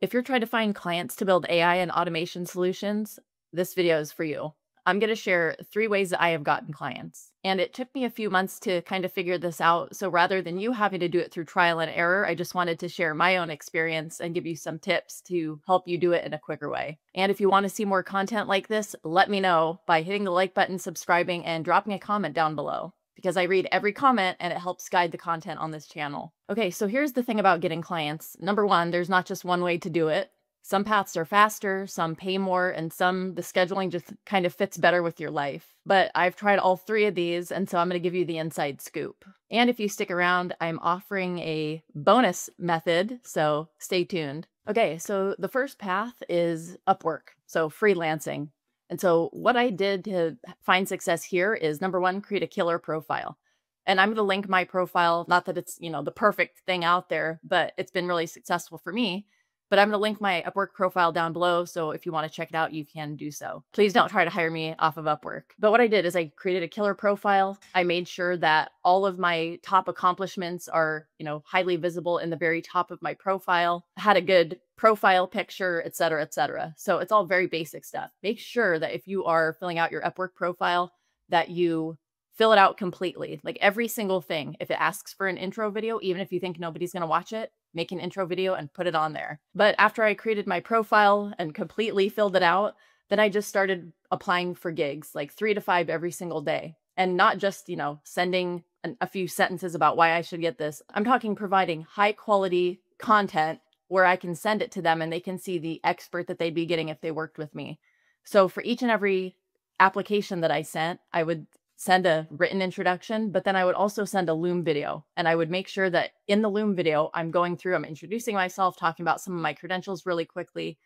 If you're trying to find clients to build AI and automation solutions, this video is for you. I'm going to share three ways that I have gotten clients. And it took me a few months to kind of figure this out. So rather than you having to do it through trial and error, I just wanted to share my own experience and give you some tips to help you do it in a quicker way. And if you want to see more content like this, let me know by hitting the like button, subscribing, and dropping a comment down below because I read every comment and it helps guide the content on this channel. Okay, so here's the thing about getting clients. Number one, there's not just one way to do it. Some paths are faster, some pay more, and some the scheduling just kind of fits better with your life. But I've tried all three of these, and so I'm going to give you the inside scoop. And if you stick around, I'm offering a bonus method, so stay tuned. Okay, so the first path is Upwork, so freelancing. And so what I did to find success here is number one, create a killer profile. And I'm going to link my profile, not that it's, you know, the perfect thing out there, but it's been really successful for me but I'm going to link my Upwork profile down below. So if you want to check it out, you can do so. Please don't try to hire me off of Upwork. But what I did is I created a killer profile. I made sure that all of my top accomplishments are, you know, highly visible in the very top of my profile, had a good profile picture, et cetera, et cetera. So it's all very basic stuff. Make sure that if you are filling out your Upwork profile, that you fill it out completely, like every single thing. If it asks for an intro video, even if you think nobody's going to watch it, make an intro video and put it on there. But after I created my profile and completely filled it out, then I just started applying for gigs, like three to five every single day. And not just, you know, sending an, a few sentences about why I should get this. I'm talking providing high quality content where I can send it to them and they can see the expert that they'd be getting if they worked with me. So for each and every application that I sent, I would send a written introduction, but then I would also send a Loom video. And I would make sure that in the Loom video, I'm going through, I'm introducing myself, talking about some of my credentials really quickly,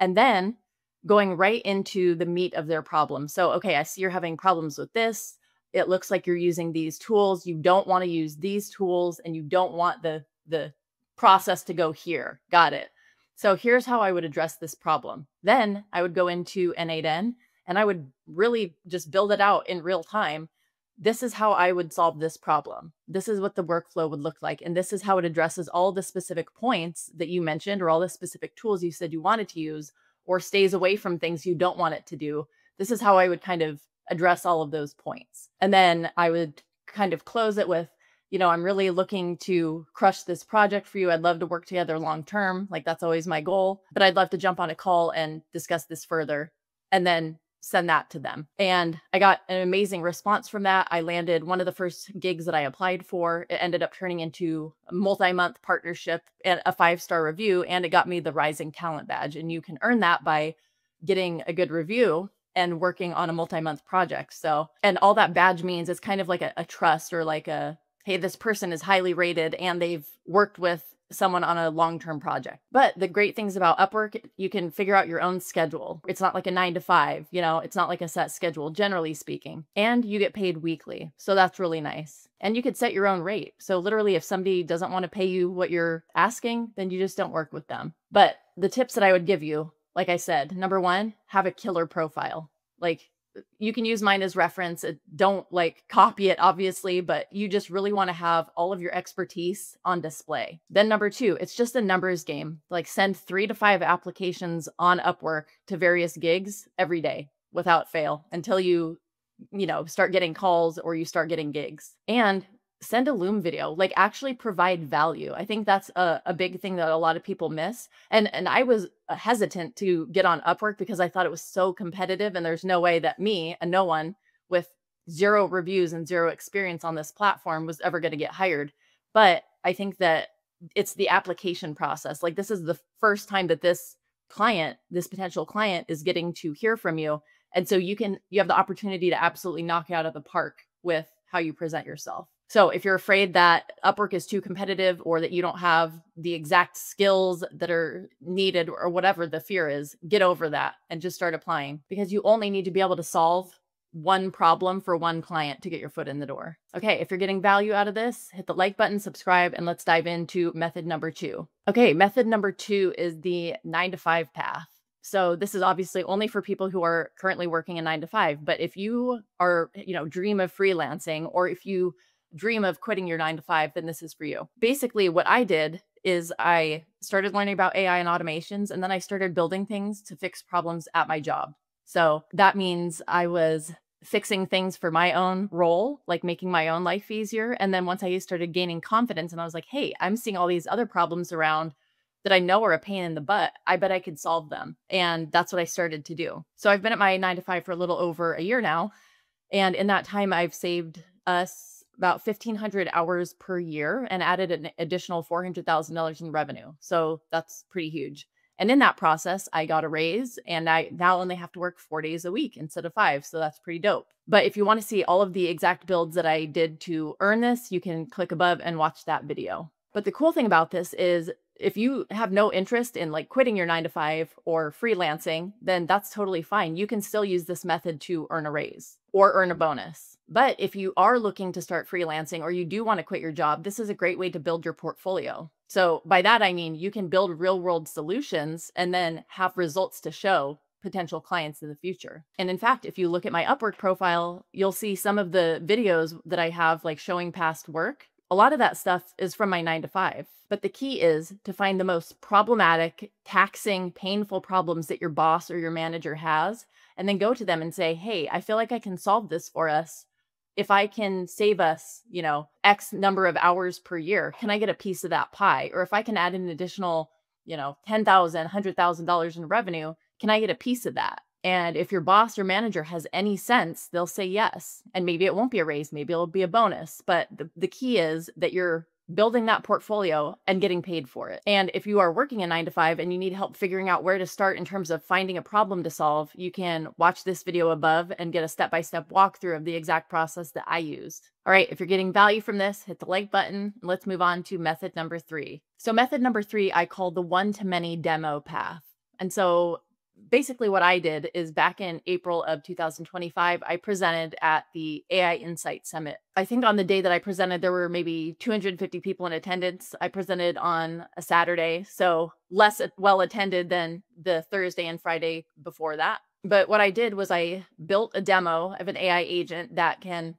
and then going right into the meat of their problem. So, okay, I see you're having problems with this. It looks like you're using these tools. You don't want to use these tools and you don't want the the process to go here. Got it. So here's how I would address this problem. Then I would go into N8N and I would really just build it out in real time. This is how I would solve this problem. This is what the workflow would look like. And this is how it addresses all the specific points that you mentioned or all the specific tools you said you wanted to use or stays away from things you don't want it to do. This is how I would kind of address all of those points. And then I would kind of close it with, you know, I'm really looking to crush this project for you. I'd love to work together long term. Like that's always my goal, but I'd love to jump on a call and discuss this further. And then send that to them. And I got an amazing response from that. I landed one of the first gigs that I applied for. It ended up turning into a multi month partnership and a five star review. And it got me the Rising Talent Badge. And you can earn that by getting a good review and working on a multi month project. So, and all that badge means is kind of like a, a trust or like a, hey, this person is highly rated and they've worked with someone on a long term project. But the great things about Upwork, you can figure out your own schedule. It's not like a nine to five, you know, it's not like a set schedule, generally speaking. And you get paid weekly. So that's really nice. And you could set your own rate. So literally, if somebody doesn't want to pay you what you're asking, then you just don't work with them. But the tips that I would give you, like I said, number one, have a killer profile. Like you can use mine as reference. Uh, don't like copy it, obviously, but you just really want to have all of your expertise on display. Then, number two, it's just a numbers game. Like, send three to five applications on Upwork to various gigs every day without fail until you, you know, start getting calls or you start getting gigs. And send a loom video like actually provide value. I think that's a, a big thing that a lot of people miss. And and i was uh, hesitant to get on upwork because i thought it was so competitive and there's no way that me a no one with zero reviews and zero experience on this platform was ever going to get hired. But i think that it's the application process. Like this is the first time that this client this potential client is getting to hear from you. And so you can you have the opportunity to absolutely knock it out of the park with how you present yourself so if you're afraid that Upwork is too competitive or that you don't have the exact skills that are needed or whatever the fear is, get over that and just start applying because you only need to be able to solve one problem for one client to get your foot in the door. Okay, if you're getting value out of this, hit the like button, subscribe, and let's dive into method number two. Okay, method number two is the nine to five path. So this is obviously only for people who are currently working a nine to five. But if you are, you know, dream of freelancing or if you dream of quitting your nine to five, then this is for you. Basically, what I did is I started learning about AI and automations, and then I started building things to fix problems at my job. So that means I was fixing things for my own role, like making my own life easier. And then once I started gaining confidence and I was like, hey, I'm seeing all these other problems around that I know are a pain in the butt. I bet I could solve them. And that's what I started to do. So I've been at my nine to five for a little over a year now. And in that time, I've saved us about 1,500 hours per year and added an additional $400,000 in revenue. So that's pretty huge. And in that process, I got a raise and I now only have to work four days a week instead of five. So that's pretty dope. But if you want to see all of the exact builds that I did to earn this, you can click above and watch that video. But the cool thing about this is if you have no interest in like quitting your nine to five or freelancing, then that's totally fine. You can still use this method to earn a raise or earn a bonus. But if you are looking to start freelancing or you do want to quit your job, this is a great way to build your portfolio. So by that, I mean, you can build real world solutions and then have results to show potential clients in the future. And in fact, if you look at my Upwork profile, you'll see some of the videos that I have like showing past work. A lot of that stuff is from my nine to five. But the key is to find the most problematic, taxing, painful problems that your boss or your manager has, and then go to them and say, Hey, I feel like I can solve this for us if I can save us, you know, X number of hours per year, can I get a piece of that pie? Or if I can add an additional, you know, $10,000, $100,000 in revenue, can I get a piece of that? And if your boss or manager has any sense, they'll say yes. And maybe it won't be a raise, maybe it'll be a bonus. But the, the key is that you're building that portfolio and getting paid for it. And if you are working a nine to five and you need help figuring out where to start in terms of finding a problem to solve, you can watch this video above and get a step by step walkthrough of the exact process that I used. All right, if you're getting value from this, hit the like button. Let's move on to method number three. So, method number three, I call the one to many demo path. And so basically what I did is back in April of 2025, I presented at the AI Insight Summit. I think on the day that I presented, there were maybe 250 people in attendance. I presented on a Saturday, so less well attended than the Thursday and Friday before that. But what I did was I built a demo of an AI agent that can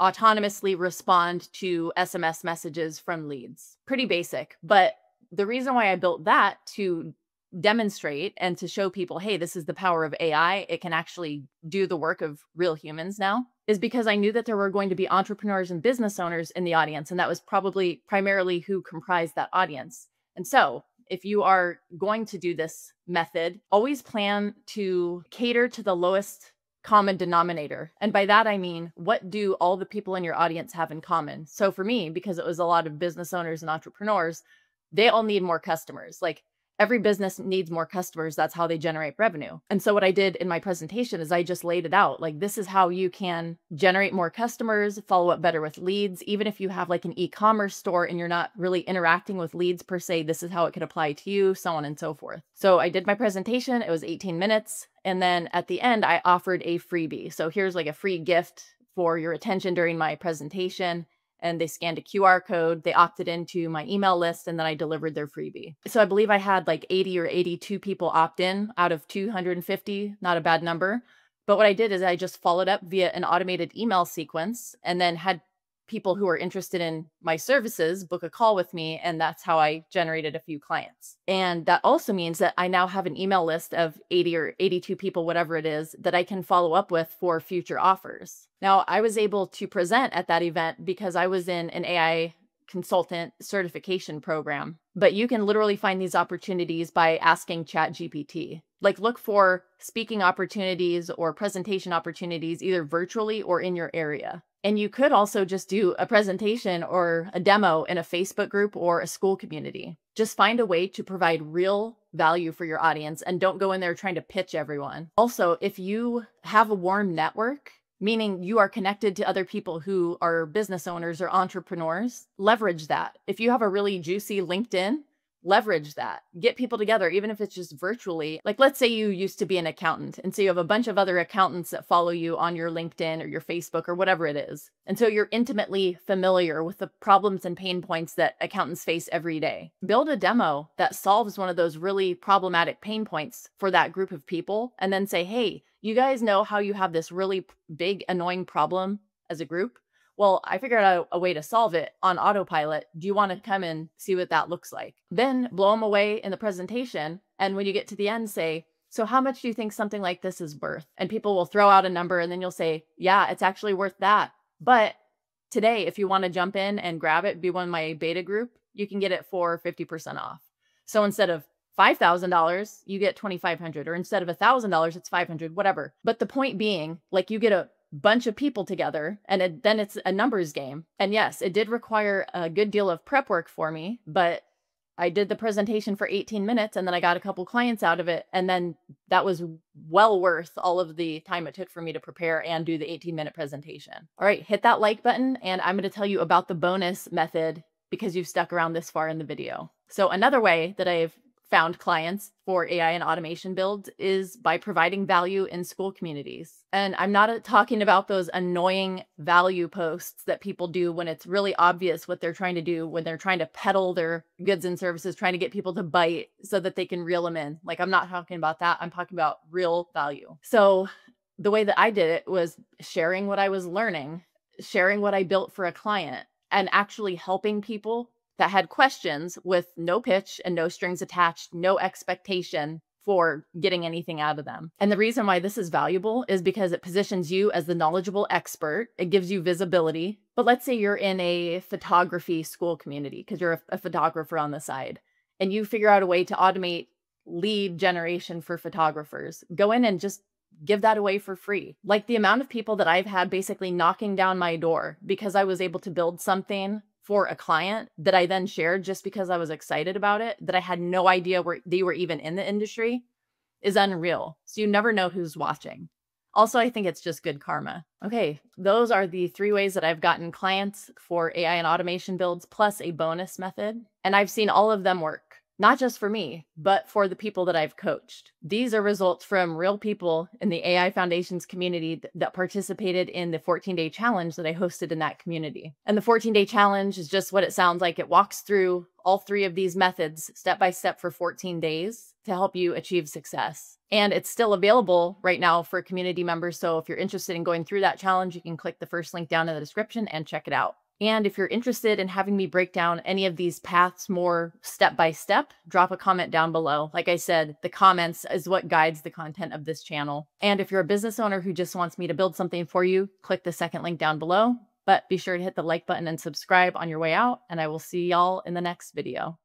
autonomously respond to SMS messages from leads. Pretty basic, but the reason why I built that to demonstrate and to show people, hey, this is the power of AI. It can actually do the work of real humans now, is because I knew that there were going to be entrepreneurs and business owners in the audience. And that was probably primarily who comprised that audience. And so, if you are going to do this method, always plan to cater to the lowest common denominator. And by that, I mean, what do all the people in your audience have in common? So, for me, because it was a lot of business owners and entrepreneurs, they all need more customers. Like every business needs more customers. That's how they generate revenue. And so, what I did in my presentation is I just laid it out like, this is how you can generate more customers, follow up better with leads. Even if you have like an e commerce store and you're not really interacting with leads per se, this is how it could apply to you, so on and so forth. So, I did my presentation, it was 18 minutes. And then at the end, I offered a freebie. So, here's like a free gift for your attention during my presentation and they scanned a QR code. They opted into my email list and then I delivered their freebie. So I believe I had like 80 or 82 people opt in out of 250, not a bad number. But what I did is I just followed up via an automated email sequence and then had people who are interested in my services book a call with me and that's how I generated a few clients. And that also means that I now have an email list of 80 or 82 people whatever it is that I can follow up with for future offers. Now, I was able to present at that event because I was in an AI consultant certification program. But you can literally find these opportunities by asking ChatGPT. Like look for speaking opportunities or presentation opportunities either virtually or in your area. And you could also just do a presentation or a demo in a Facebook group or a Skool community. Just find a way to provide real value for your audience and don't go in there trying to pitch everyone. Also, if you have a warm network, meaning you are connected to other people who are business owners or entrepreneurs, leverage that. If you have a really juicy LinkedIn, leverage that get people together even if it's just virtually. Like let's say you used to be an accountant and so you have a bunch of other accountants that follow you on your linkedin or your facebook or whatever it is. And so you're intimately familiar with the problems and pain points that accountants face every day. Build a demo that solves one of those really problematic pain points for that group of people and then say hey you guys know how you have this really big annoying problem as a group Well, I figured out a way to solve it on autopilot. Do you want to come and see what that looks like? Then blow them away in the presentation. And when you get to the end, say, so how much do you think something like this is worth? And people will throw out a number and then you'll say, yeah, it's actually worth that. But today, if you want to jump in and grab it, be one of my beta group, you can get it for 50% off. So instead of $5,000, you get 2,500 or instead of $1,000, it's 500, whatever. But the point being, like you get a bunch of people together and it, then it's a numbers game. And yes, it did require a good deal of prep work for me, but I did the presentation for 18 minutes and then I got a couple clients out of it. And then that was well worth all of the time it took for me to prepare and do the 18 minute presentation. All right, hit that like button and I'm going to tell you about the bonus method because you've stuck around this far in the video. So another way that I've found clients for AI and automation builds is by providing value in Skool communities. And I'm not uh, talking about those annoying value posts that people do when it's really obvious what they're trying to do, when they're trying to peddle their goods and services, trying to get people to bite so that they can reel them in. Like, I'm not talking about that. I'm talking about real value. So, the way that I did it was sharing what I was learning, sharing what I built for a client, and actually helping people that had questions with no pitch and no strings attached, no expectation for getting anything out of them. And the reason why this is valuable is because it positions you as the knowledgeable expert. It gives you visibility. But let's say you're in a photography Skool community because you're a, a, photographer on the side and you figure out a way to automate lead generation for photographers. Go in and just give that away for free. Like the amount of people that I've had basically knocking down my door because I was able to build something for a client that I then shared just because I was excited about it, that I had no idea where they were even in the industry, is unreal. So you never know who's watching. Also, I think it's just good karma. Okay, those are the three ways that I've gotten clients for AI and automation builds, plus a bonus method. And I've seen all of them work not just for me, but for the people that I've coached. These are results from real people in the AI Foundations community that participated in the 14 day challenge that I hosted in that community. And the 14 day challenge is just what it sounds like. It walks through all three of these methods step by step for 14 days to help you achieve success. And it's still available right now for community members. So if you're interested in going through that challenge, you can click the first link down in the description and check it out. And if you're interested in having me break down any of these paths more step by step, drop a comment down below. Like I said, the comments is what guides the content of this channel. And if you're a business owner who just wants me to build something for you, click the second link down below. But be sure to hit the like button and subscribe on your way out, and I will see y'all in the next video.